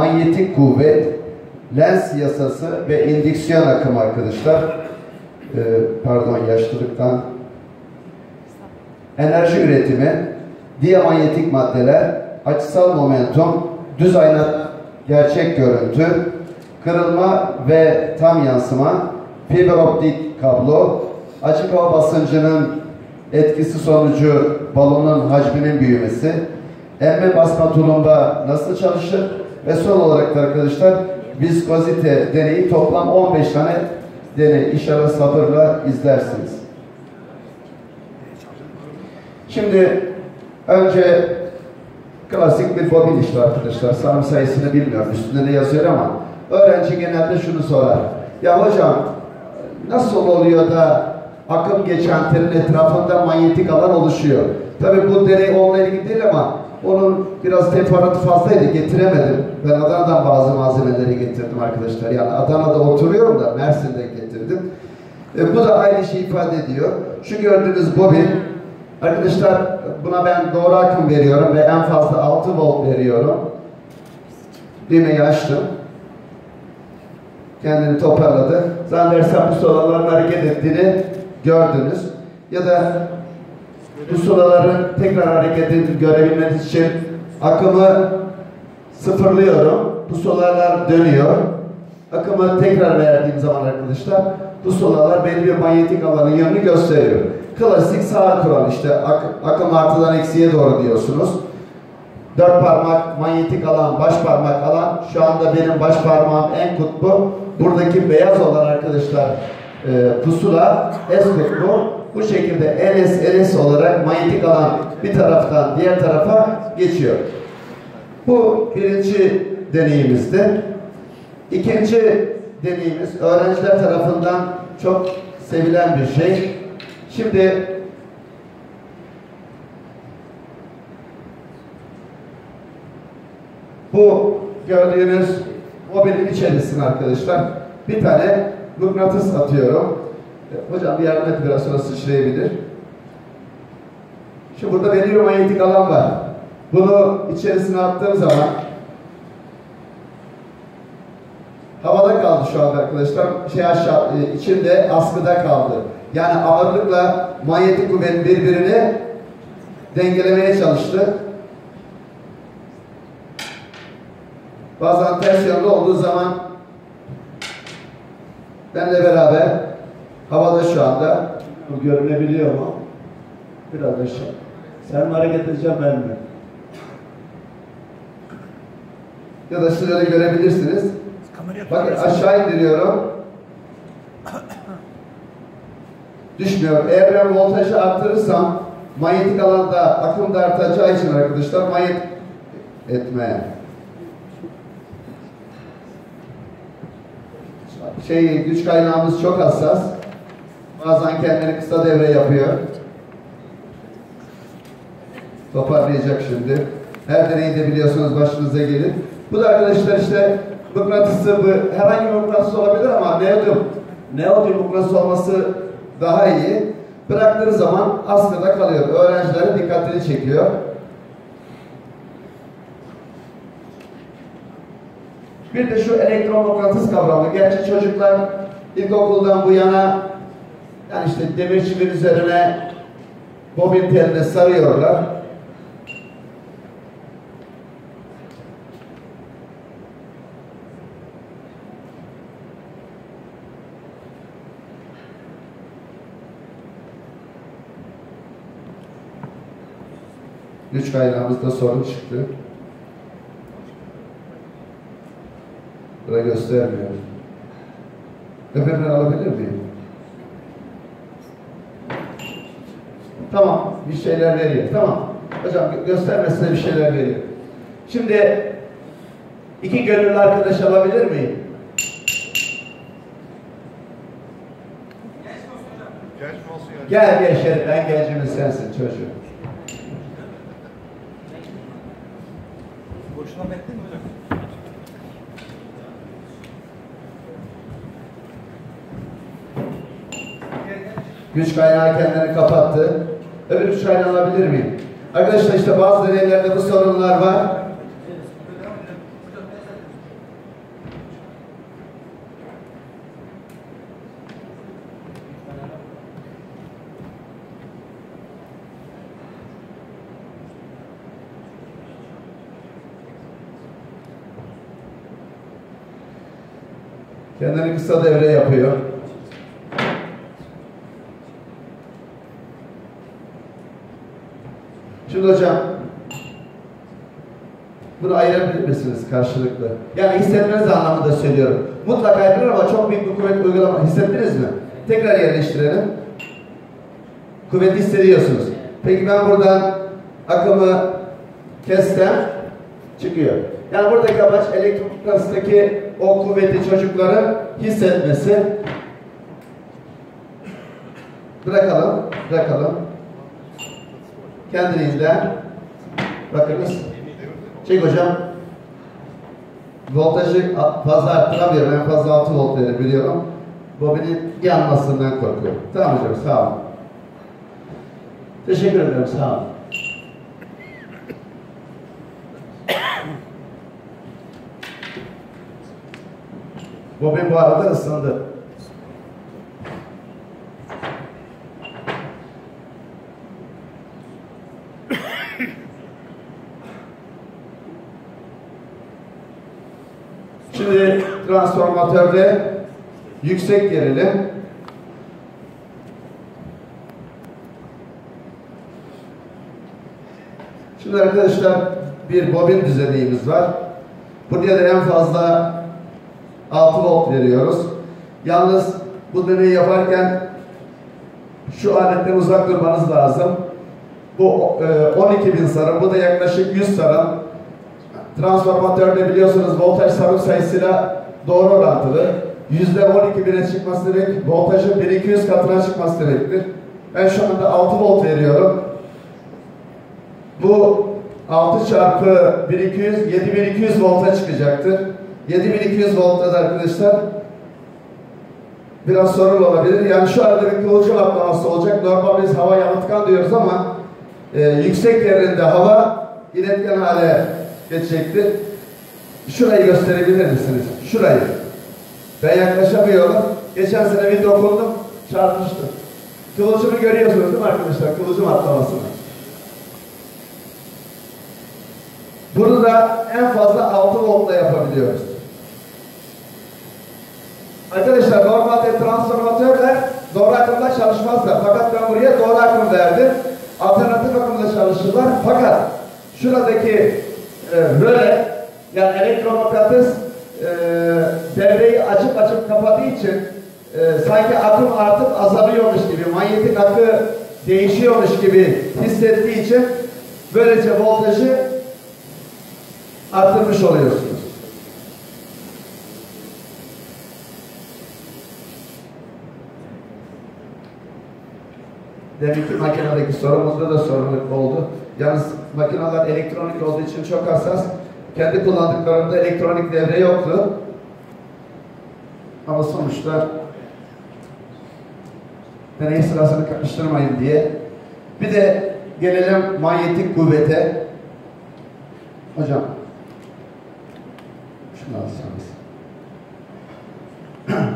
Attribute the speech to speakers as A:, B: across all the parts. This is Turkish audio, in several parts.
A: manyetik kuvvet, lens yasası ve indüksiyon akımı arkadaşlar. Ee, pardon yaşlılıktan. Enerji üretimi, diamanyetik maddeler, açısal momentum, düz ayna gerçek görüntü, kırılma ve tam yansıma, fiber optik kablo, açık hava basıncının etkisi sonucu balonun hacminin büyümesi, emme basma tulumba nasıl çalışır ve son olarak da arkadaşlar viskozite deneyi toplam 15 tane deney inşallah sabırla izlersiniz. Şimdi önce klasik bir bobin işte arkadaşlar. Sarım sayısını bilmiyorum. Üstünde de yazıyor ama öğrenci genelde şunu sorar. Ya hocam nasıl oluyor da akım geçen telin etrafında manyetik alan oluşuyor? Tabi bu deney onunla ilgili değil ama onun biraz teferruatı fazlaydı. Getiremedim. Ben Adana'dan bazı malzemeleri getirdim arkadaşlar. Yani Adana'da oturuyorum da Mersin'de getirdim. E, bu da aynı şeyi ifade ediyor. Şu gördüğünüz bobin Arkadaşlar buna ben doğru akım veriyorum ve en fazla 6 volt veriyorum. Düğmeyi açtım. Kendini toparladı. Zannedersem bu solaların hareket ettiğini gördünüz. Ya da bu solaların tekrar hareket edip görebilmeniz için akımı sıfırlıyorum. Bu solalar dönüyor. Akımı tekrar verdiğim zaman arkadaşlar bu solalar belli bir manyetik alanın yönünü gösteriyor. Klasik sağ kural işte ak akım artıdan eksiye doğru diyorsunuz. Dört parmak manyetik alan, baş parmak alan. Şu anda benim baş parmağım en kutbu. Buradaki beyaz olan arkadaşlar e, pusula S kutbu. Bu şekilde LS, LS olarak manyetik alan bir taraftan diğer tarafa geçiyor. Bu birinci deneyimizdi. İkinci deneyimiz öğrenciler tarafından çok sevilen bir şey. Şimdi bu gördüğünüz mobilin içerisine arkadaşlar bir tane mıknatıs atıyorum. Hocam bir yardım et biraz sonra sıçrayabilir. Şu burada belli bir manyetik alan var. Bunu içerisine attığım zaman havada kaldı şu anda arkadaşlar. Şey aşağı, içinde askıda kaldı. Yani ağırlıkla manyetik kuvvet birbirini dengelemeye çalıştı. Bazen ters yönde olduğu zaman benle beraber havada şu anda bu görünebiliyor mu? Biraz aşağı. Sen mi hareket edeceğim ben mi? Ya da öyle görebilirsiniz. Bakın aşağı indiriyorum. Düşmüyor. Eğer ben voltajı arttırırsam manyetik alanda akım da artacağı için arkadaşlar manyet etme. Şey güç kaynağımız çok hassas. Bazen kendini kısa devre yapıyor. Toparlayacak şimdi. Her deneyde biliyorsunuz başınıza gelir. Bu da arkadaşlar işte mıknatısı bu herhangi bir mıknatıs olabilir ama neodyum neodyum mıknatıs olması daha iyi. Bıraktığınız zaman askıda kalıyor. Öğrencilerin dikkatini çekiyor. Bir de şu elektromıknatıs kavramı. Gerçi çocuklar ilkokuldan bu yana yani işte demir çivin üzerine bobin teline sarıyorlar. Güç kaynağımızda sorun çıktı. Burada göstermiyor. Efendim alabilir miyim? Tamam, bir şeyler veriyor. Tamam. Hocam göstermesine bir şeyler veriyor. Şimdi iki gönüllü arkadaş alabilir miyim? Gel gel Şerif, en gencimiz sensin çocuğum.
B: Boşuna bekledin mi hocam?
A: Güç kaynağı kendini kapattı. Öbür üç ayını alabilir miyim? Arkadaşlar işte bazı deneylerde bu sorunlar var. Kendini kısa devre yapıyor. Hocam bunu ayırabilir misiniz karşılıklı? Yani hissetmeniz anlamında söylüyorum. Mutlaka yapılır ama çok büyük bir kuvvet uygulama. Hissettiniz mi? Tekrar yerleştirelim. Kuvveti hissediyorsunuz. Peki ben buradan akımı kessem çıkıyor. Yani buradaki amaç elektronikastaki o kuvveti çocukların hissetmesi. Bırakalım, bırakalım. Kendinizden bakınız. Çek hocam. Voltajı fazla arttıramıyorum. En fazla 6 volt verebiliyorum. Bobinin yanmasından korkuyorum. Tamam hocam sağ olun. Teşekkür ederim sağ olun. Bobin bu arada ısındı. Şimdi transformatörde yüksek gerilim Şimdi arkadaşlar bir bobin düzenimiz var. Buraya da en fazla 6 volt veriyoruz. Yalnız bu deneyi yaparken şu aletten uzak durmanız lazım. Bu e, 12 bin sarım, bu da yaklaşık 100 sarım. Transformatörde biliyorsunuz voltaj sarım sayısıyla doğru orantılı. Yüzde 12 bine çıkması demek, voltajın 1200 katına çıkması demektir. Ben şu anda 6 volt veriyorum. Bu 6 çarpı 1200, 7200 volta çıkacaktır. 7200 voltta da arkadaşlar biraz sorun olabilir. Yani şu arada bir kıvılcım atlaması olacak. Normal biz hava yalıtkan diyoruz ama e, yüksek yerinde hava iletken hale geçecektir. Şurayı gösterebilir misiniz? Şurayı. Ben yaklaşamıyorum. Geçen sene bir dokundum, çarpmıştım. Kıvılcımı görüyorsunuz değil mi arkadaşlar? Kıvılcım atlamasını. Bunu da en fazla 6 voltla yapabiliyoruz. Arkadaşlar normalde transformatörler doğru akımda çalışmazlar. Fakat ben buraya doğru akım verdim. Alternatif akımda çalışırlar. Fakat şuradaki e, böyle yani elektromıknatıs e, devreyi açıp açıp kapattığı için e, sanki akım artıp azalıyormuş gibi, manyetik akı değişiyormuş gibi hissettiği için böylece voltajı arttırmış oluyorsunuz. Deminki makinedeki sorumuzda da sorumluluk oldu. Yalnız makineler elektronik olduğu için çok hassas. Kendi kullandıklarında elektronik devre yoktu. Ama sonuçta deney sırasını karıştırmayın diye. Bir de gelelim manyetik kuvvete. Hocam şunu alsanız.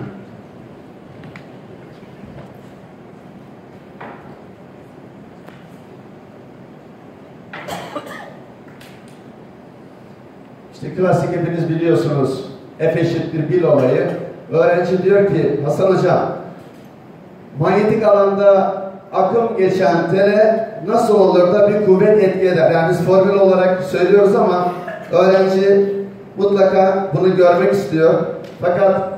A: İşte klasik hepiniz biliyorsunuz. F eşittir bil olayı. Öğrenci diyor ki Hasan Hocam manyetik alanda akım geçen tele nasıl olur da bir kuvvet etki eder? Yani biz formül olarak söylüyoruz ama öğrenci mutlaka bunu görmek istiyor. Fakat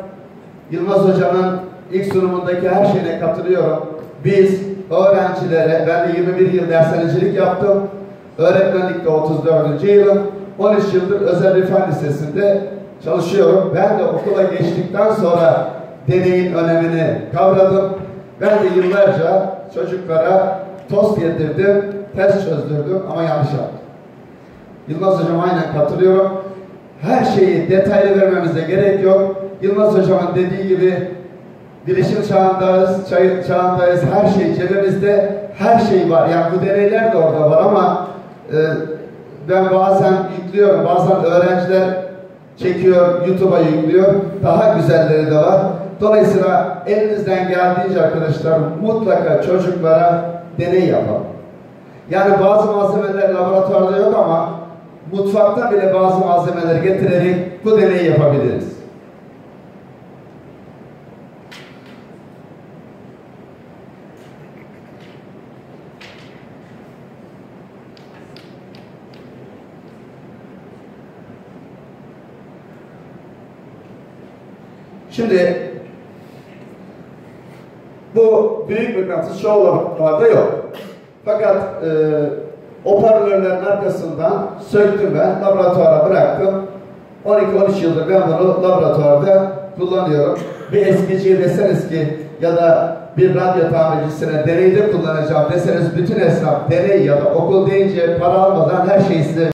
A: Yılmaz Hocam'ın ilk sunumundaki her şeyine katılıyorum. Biz öğrencilere, ben de 21 yıl dershanecilik yaptım. Öğretmenlikte 34. yılım. 13 yıldır özel bir fen lisesinde çalışıyorum. Ben de okula geçtikten sonra deneyin önemini kavradım. Ben de yıllarca çocuklara tost yedirdim, test çözdürdüm ama yanlış yaptım. Yılmaz Hocam aynen katılıyorum. Her şeyi detaylı vermemize gerek yok. Yılmaz Hocam'ın dediği gibi bilişim çağındayız, çağ, çağındayız, her şey cebimizde, her şey var. Yani bu deneyler de orada var ama e, ben bazen yüklüyorum, bazen öğrenciler çekiyor, YouTube'a yüklüyor. Daha güzelleri de var. Dolayısıyla elinizden geldiğince arkadaşlar mutlaka çocuklara deney yapalım. Yani bazı malzemeler laboratuvarda yok ama mutfakta bile bazı malzemeler getirerek bu deneyi yapabiliriz. Şimdi bu büyük mıknatıs çoğularda yok. Fakat e, hoparlörlerin arkasından söktüm ben, laboratuvara bıraktım. 12-13 yıldır ben bunu laboratuvarda kullanıyorum. Bir eskiciye deseniz ki ya da bir radyo tamircisine deneyde kullanacağım deseniz bütün esnaf deney ya da okul deyince para almadan her şeyi size